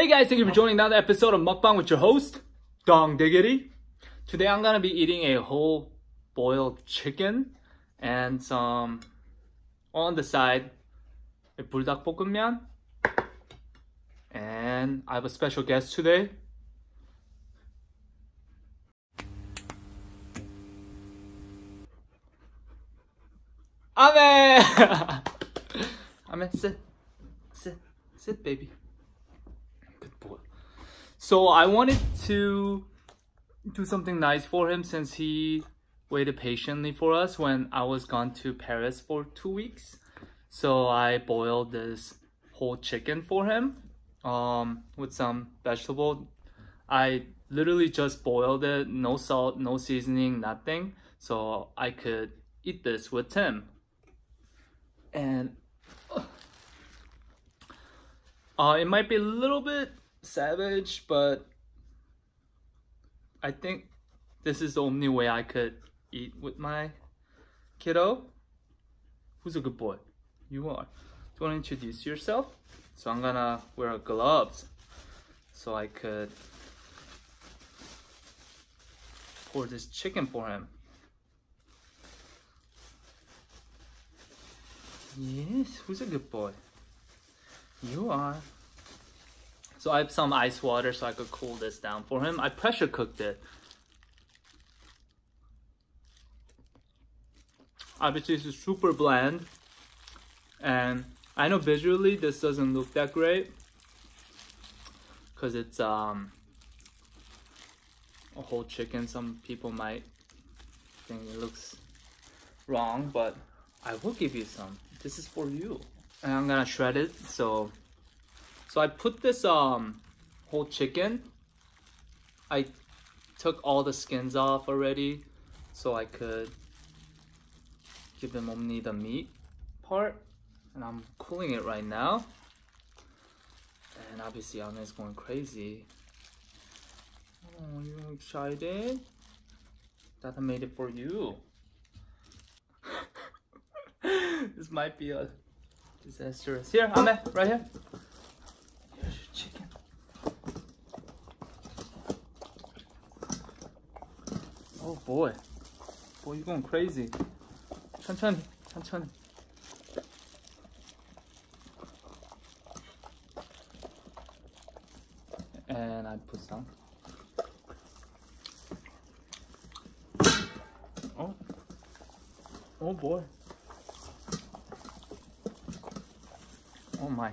Hey guys, thank you for joining another episode of Mukbang with your host, Dongdigity. Today I'm gonna be eating a whole boiled chicken and some on the side a buldak And I have a special guest today. Ame! Ame, sit. Sit. Sit, baby. So I wanted to do something nice for him since he waited patiently for us when I was gone to Paris for two weeks. So I boiled this whole chicken for him um, with some vegetable. I literally just boiled it, no salt, no seasoning, nothing. So I could eat this with him. And uh, it might be a little bit savage, but I think this is the only way I could eat with my kiddo. Who's a good boy? You are. Do you want to introduce yourself? So I'm gonna wear gloves so I could pour this chicken for him. Yes, who's a good boy? You are. So I have some ice water so I could cool this down for him. I pressure cooked it. Obviously, this is super bland. And I know visually this doesn't look that great. Because it's um, a whole chicken. Some people might think it looks wrong, but I will give you some. This is for you. And I'm gonna shred it so so I put this um whole chicken. I took all the skins off already so I could give them only the meat part. And I'm cooling it right now. And obviously Anna's going crazy. Oh, you're excited? That I made it for you. this might be a disastrous. Here, Ame, right here. Oh boy. Boy, you're going crazy. 천천히, 천천히. And I put some. Oh. Oh boy. Oh my.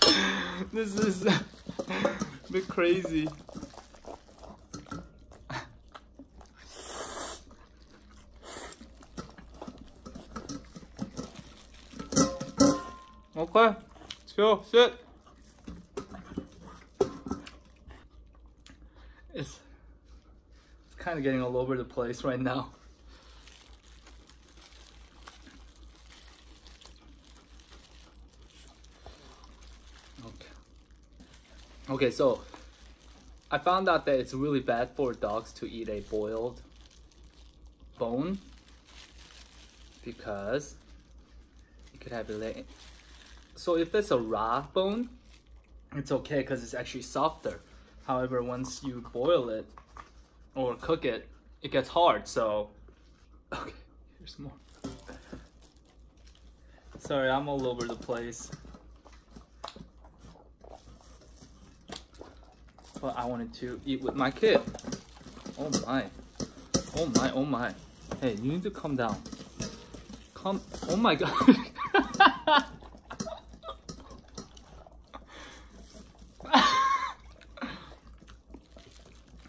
this is a bit crazy. Okay, chill, sit. It's, it's kind of getting all over the place right now. Okay. Okay, so I found out that it's really bad for dogs to eat a boiled bone because you could have it so if it's a raw bone, it's okay because it's actually softer. However, once you boil it or cook it, it gets hard. So, okay, here's more. Sorry, I'm all over the place. But I wanted to eat with my kid. Oh my. Oh my, oh my. Hey, you need to calm down. Calm, oh my god.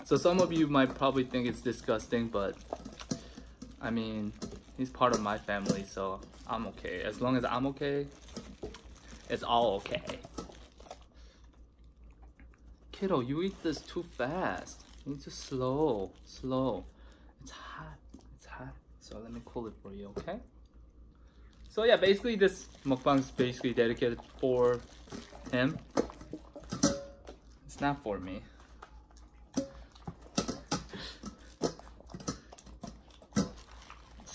So some of you might probably think it's disgusting, but I mean, he's part of my family, so I'm okay. As long as I'm okay, it's all okay. Kiddo, you eat this too fast. You need to slow, slow. It's hot, it's hot. So let me cool it for you, okay? So yeah, basically this mukbang is basically dedicated for him. It's not for me.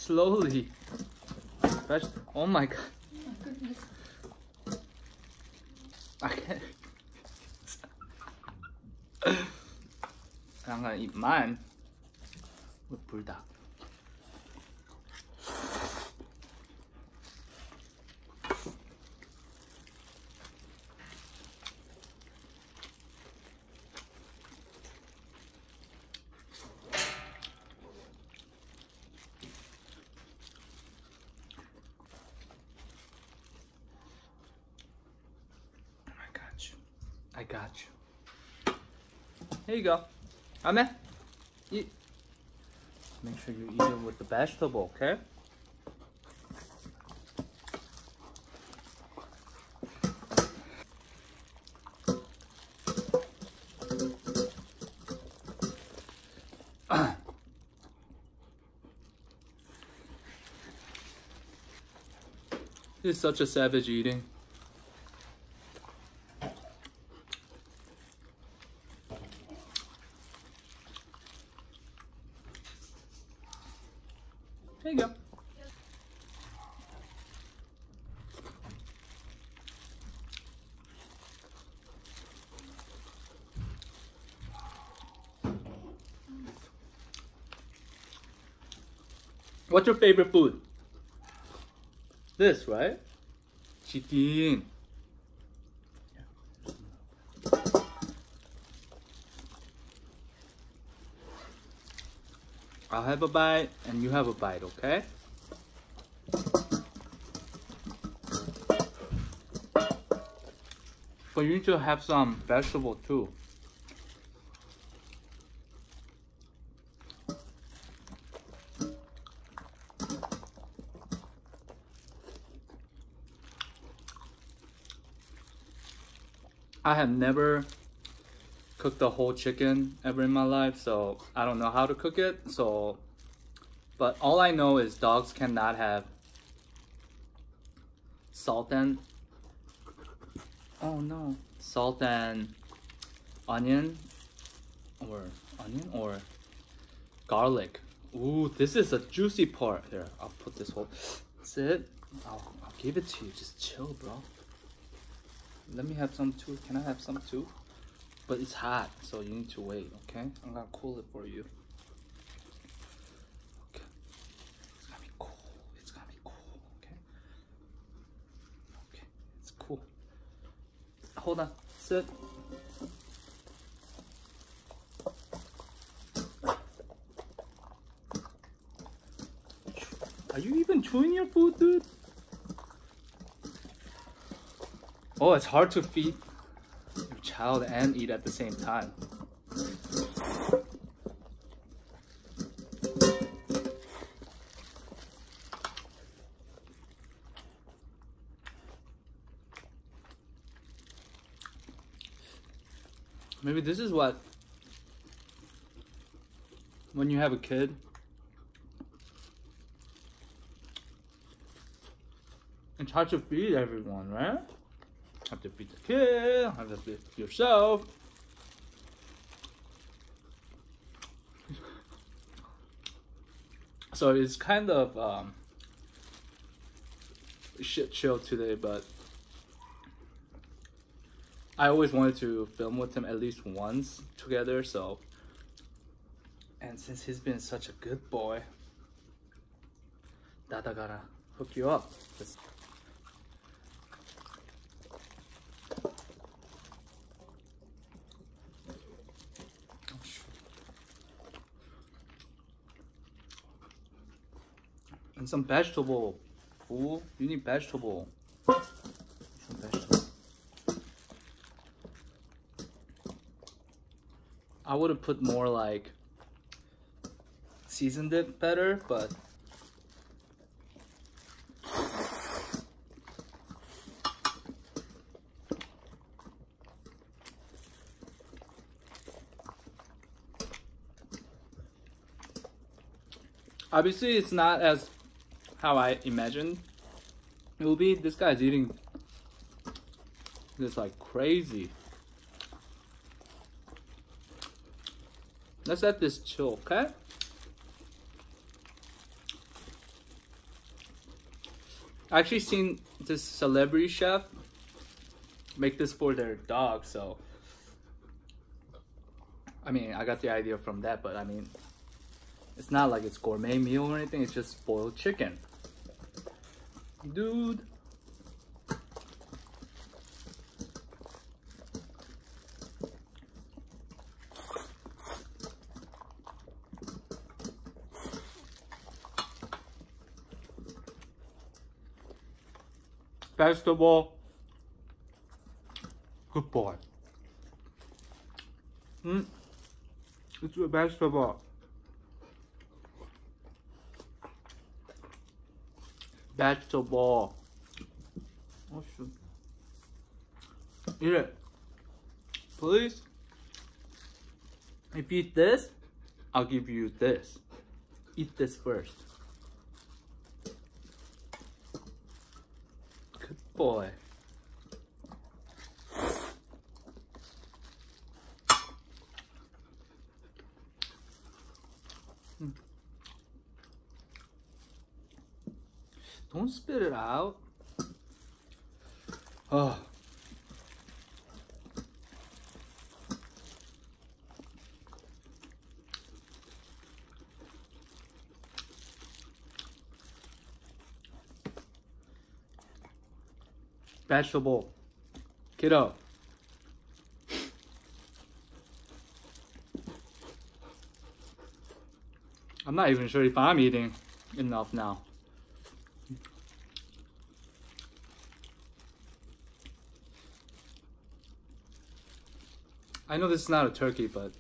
slowly. Oh my god. I can't. I'm gonna eat mine with buldak. I got you. Here you go. Ame, eat. Make sure you eat it with the vegetable, okay? This is such a savage eating. There you go. What's your favorite food? This, right? Chicken. I'll have a bite and you have a bite, okay? But you need to have some vegetable too. I have never cooked a whole chicken ever in my life, so I don't know how to cook it. So, but all I know is dogs cannot have salt and oh no, salt and onion or onion or garlic. Ooh, this is a juicy part. Here, I'll put this whole. Sit. I'll, I'll give it to you. Just chill, bro. Let me have some too. Can I have some too? But it's hot, so you need to wait, okay? I'm gonna cool it for you. Okay. It's gonna be cool. It's gonna be cool, okay? Okay, it's cool. Hold on. Sit. Are you even chewing your food, dude? Oh, it's hard to feed your child and eat at the same time. Maybe this is what when you have a kid it's hard to feed everyone, right? Have to feed the kid, have to feed yourself. So it's kind of um, shit show today, but I always wanted to film with him at least once together. So, and since he's been such a good boy, Dada gotta hook you up. Just and some vegetable. Fool, you need vegetable. Some vegetable. I would have put more like seasoned it better, but obviously it's not as how I imagined it will be. This guy's eating this like crazy. Let's let this chill, okay? I actually seen this celebrity chef make this for their dog. So, I mean, I got the idea from that, but I mean, it's not like it's gourmet meal or anything. It's just boiled chicken, dude. vegetable. Good boy. Mm. It's a vegetable. Vegetable. Oh shoot. Eat it. Please. If you eat this, I'll give you this. Eat this first. Good boy. Don't spit it out. Oh. vegetable. Kiddo. I'm not even sure if I'm eating enough now. I know this is not a turkey, but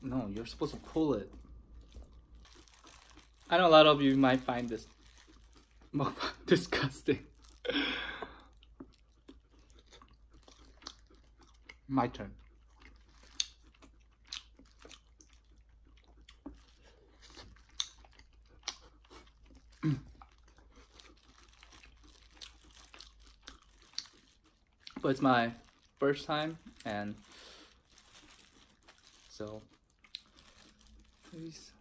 no, you're supposed to pull it. I know a lot of you might find this disgusting. My turn. but it's my first time and so please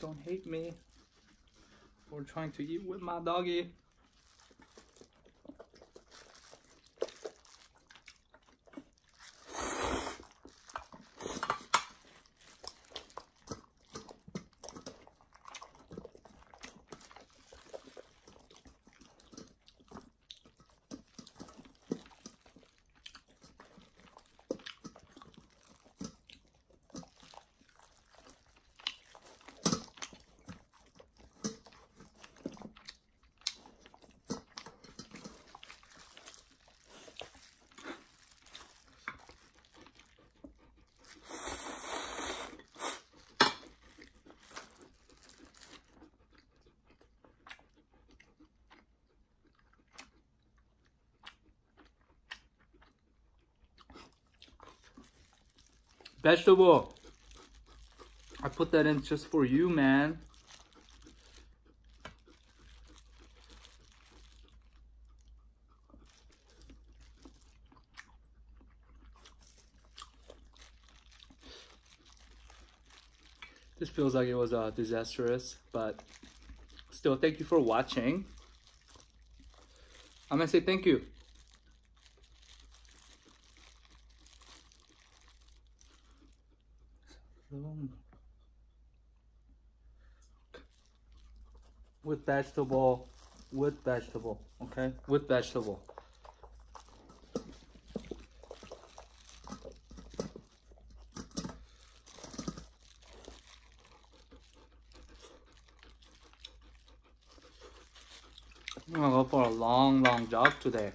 don't hate me for trying to eat with my doggy. Vegetable. I put that in just for you, man. This feels like it was uh, disastrous, but still, thank you for watching. I'm gonna say thank you. With vegetable, with vegetable, okay? With vegetable. I'm gonna go for a long, long jog today.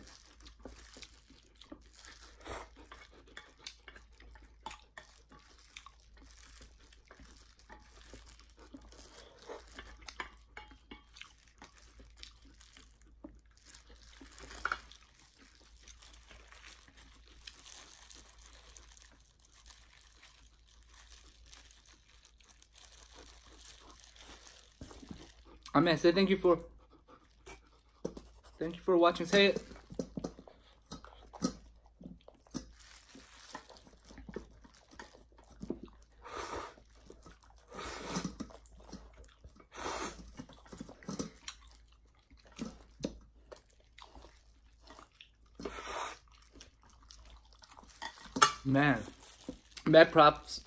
I'm gonna say thank you for thank you for watching. Say it. Man, mad props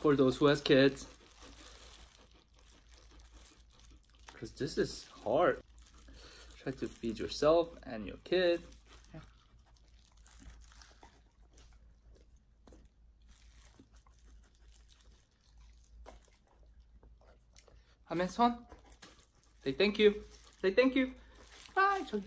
for those who has kids. Cause this is hard. Try to feed yourself and your kid. 하면 손. Say thank you. Say thank you. Bye. 저기.